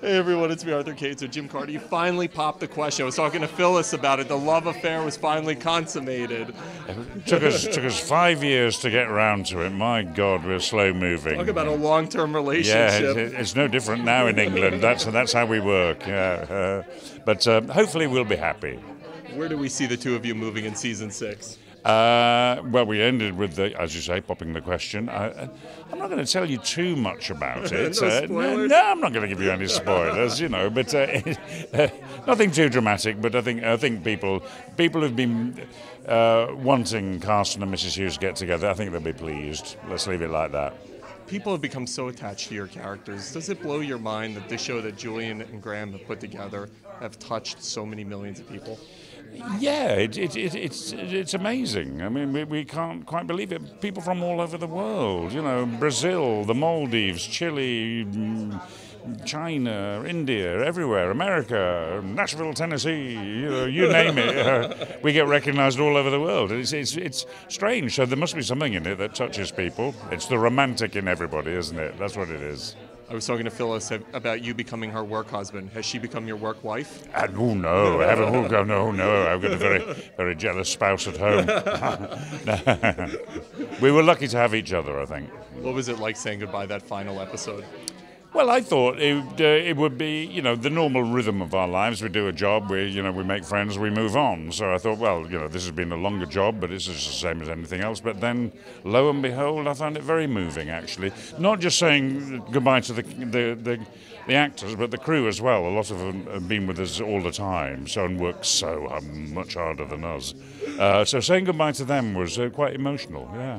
Hey everyone, it's me, Arthur Kade with Jim Carter. You finally popped the question. I was talking to Phyllis about it. The love affair was finally consummated. took us took us five years to get around to it. My God, we're slow moving. Talk about a long-term yeah, relationship. it, it's no different now in England. That's that's how we work. Yeah, uh, but uh, hopefully we'll be happy. Where do we see the two of you moving in season six? Uh, well, we ended with the, as you say, popping the question. I, I'm not going to tell you too much about it. No Uh, spoilers? no, I'm not going to give you any spoilers. You know, but uh, nothing too dramatic. But I think I think people people who've been uh, wanting Carson and Mrs. Hughes to get together, I think they'll be pleased. Let's leave it like that. People have become so attached to your characters. Does it blow your mind that the show that Julian and Graham have put together have touched so many millions of people? Yeah, it, it, it, it's it's amazing. I mean, we, we can't quite believe it. People from all over the world, you know, Brazil, the Maldives, Chile, mm, China, India, everywhere, America, Nashville, Tennessee, you know, you name it. Uh, we get recognised all over the world. It's, it's it's strange. So there must be something in it that touches people. It's the romantic in everybody, isn't it? That's what it is. I was talking to Phyllis about you becoming her work husband. Has she become your work wife? Oh no, I haven't. Oh no, no, I've got a very, very jealous spouse at home. we were lucky to have each other, I think. What was it like saying goodbye that final episode? Well, I thought it, uh, it would be, you know, the normal rhythm of our lives. We do a job, we, you know, we make friends, we move on. So I thought, well, you know, this has been a longer job, but it's just the same as anything else. But then, lo and behold, I found it very moving, actually. Not just saying goodbye to the the, the, the actors, but the crew as well. A lot of them have been with us all the time, so and worked so um, much harder than us. Uh, so saying goodbye to them was uh, quite emotional. Yeah.